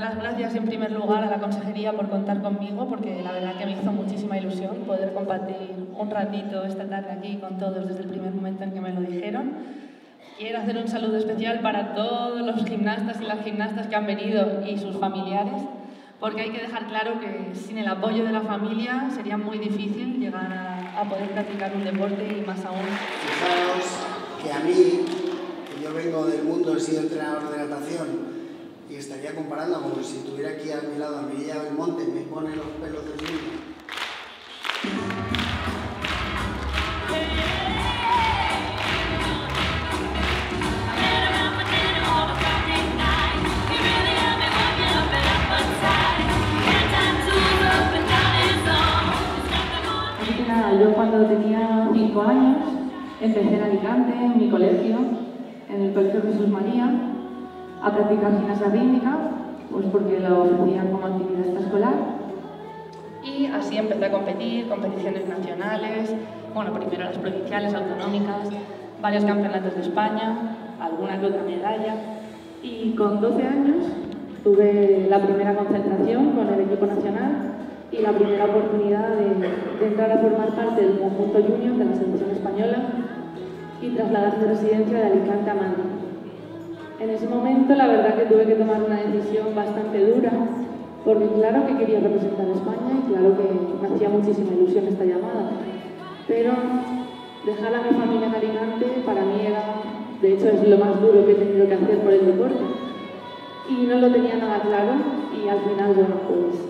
las gracias en primer lugar a la consejería por contar conmigo, porque la verdad que me hizo muchísima ilusión poder compartir un ratito esta tarde aquí con todos desde el primer momento en que me lo dijeron. Quiero hacer un saludo especial para todos los gimnastas y las gimnastas que han venido y sus familiares, porque hay que dejar claro que sin el apoyo de la familia sería muy difícil llegar a, poder practicar un deporte y más aún. Fijaros que a mí, que yo vengo del mundo, he sido entrenador de natación y estaría comparando como si tuviera aquí a mi lado a Mirilla Belmonte, me pone los pelos de punta. Así que nada, yo cuando tenía 5 años empecé en Alicante, en mi colegio, en el Colegio Jesús María, a practicar gimnasia rítmica, pues porque lo ofrecían como actividad extraescolar. Y así empecé a competir, competiciones nacionales, bueno, primero las provinciales, autonómicas, varios campeonatos de España, alguna que otra medalla. Y con 12 años tuve la primera concentración con el equipo nacional y la primera oportunidad de, de entrar a formar parte del conjunto junior de la selección española y trasladar mi residencia de Alicante a Madrid. En ese momento la verdad que tuve que tomar una decisión bastante dura, porque claro que quería representar España y claro que me hacía muchísima ilusión esta llamada, pero dejar a mi familia en Alicante para mí era, de hecho es lo más duro que he tenido que hacer por el deporte. Y no lo tenía nada claro y al final, bueno, pues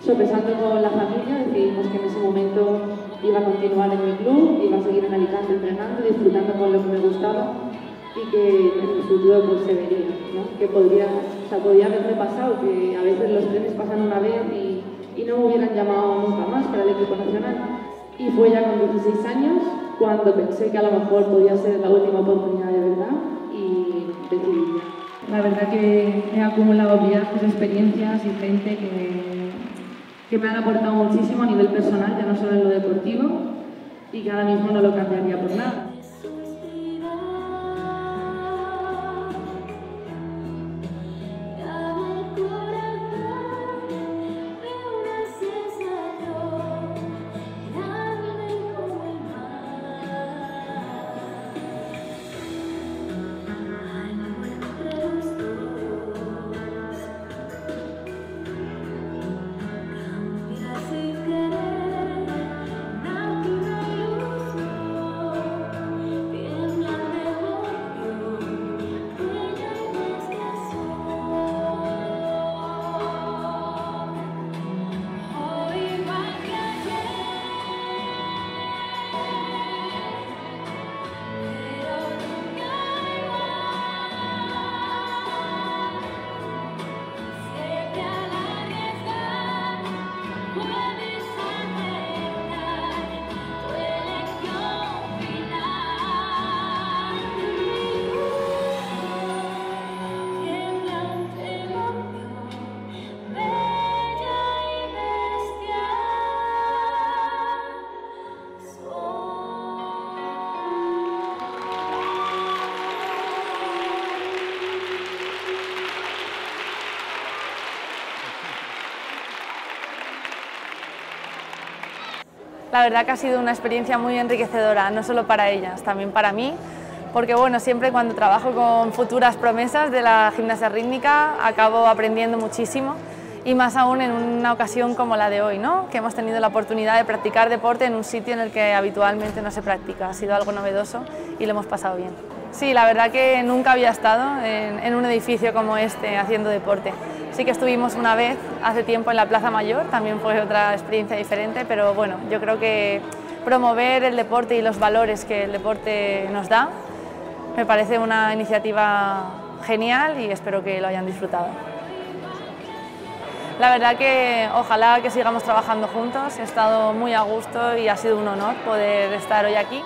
sopesando con la familia decidimos que en ese momento iba a continuar en mi club, iba a seguir en Alicante entrenando, disfrutando con lo que me gustaba y que en el futuro se vería, ¿no? que podría, o sea, haberme pasado, que a veces los trenes pasan una vez y, no me hubieran llamado nunca más para el equipo nacional. Y fue ya con 16 años cuando pensé que a lo mejor podía ser la última oportunidad de verdad y decidí. La verdad que he acumulado viajes, experiencias y gente que, que me han aportado muchísimo a nivel personal, ya no solo en lo deportivo, y que ahora mismo no lo cambiaría por nada. La verdad que ha sido una experiencia muy enriquecedora, no solo para ellas, también para mí, porque bueno, siempre cuando trabajo con futuras promesas de la gimnasia rítmica acabo aprendiendo muchísimo y más aún en una ocasión como la de hoy, ¿no? que hemos tenido la oportunidad de practicar deporte en un sitio en el que habitualmente no se practica. Ha sido algo novedoso y lo hemos pasado bien. Sí, la verdad que nunca había estado en, en un edificio como este haciendo deporte. Sí que estuvimos una vez hace tiempo en la Plaza Mayor, también fue otra experiencia diferente, pero bueno, yo creo que promover el deporte y los valores que el deporte nos da me parece una iniciativa genial y espero que lo hayan disfrutado. La verdad que ojalá que sigamos trabajando juntos, he estado muy a gusto y ha sido un honor poder estar hoy aquí.